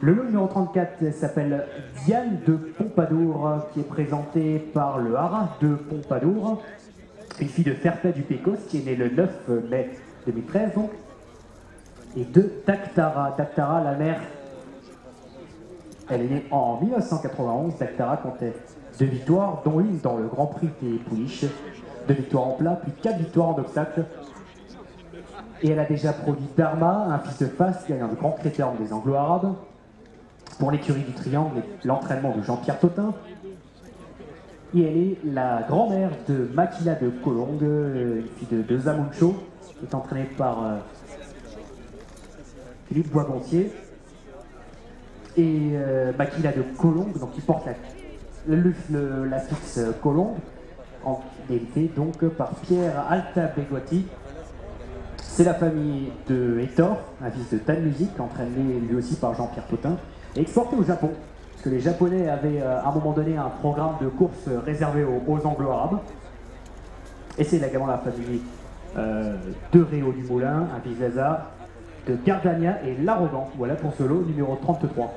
Le lot numéro 34 s'appelle Diane de Pompadour, qui est présentée par le Haras de Pompadour, une fille de Fairplay du Pécos, qui est née le 9 mai 2013 donc, et de Taktara. Taktara, la mère, elle est née en 1991. Taktara comptait deux victoires, dont une dans le Grand Prix des Pouliches, deux victoires en plat, puis quatre victoires en obstacle. Et elle a déjà produit Dharma, un fils de face, gagnant le grand critérium des Anglo-Arabes, pour l'écurie du Triangle et l'entraînement de Jean-Pierre Totin. Et elle est la grand-mère de Makila de Colombe, euh, une fille de, de Zamuncho, qui est entraînée par euh, Philippe Boisgontier. Et euh, Makila de Colombe, donc qui porte la, le, la fixe Colombe, en délégué donc par Pierre Alta Begotti. C'est la famille de Hector, un fils de Tan Music, entraîné lui aussi par Jean-Pierre Potin, et exporté au Japon. Parce que les Japonais avaient euh, à un moment donné un programme de course réservé aux, Anglo-Arabes. Et c'est également la famille euh, de Réau du Moulin, un Vizaza, de Gardania et l'Arrogant. Voilà pour ce numéro 33.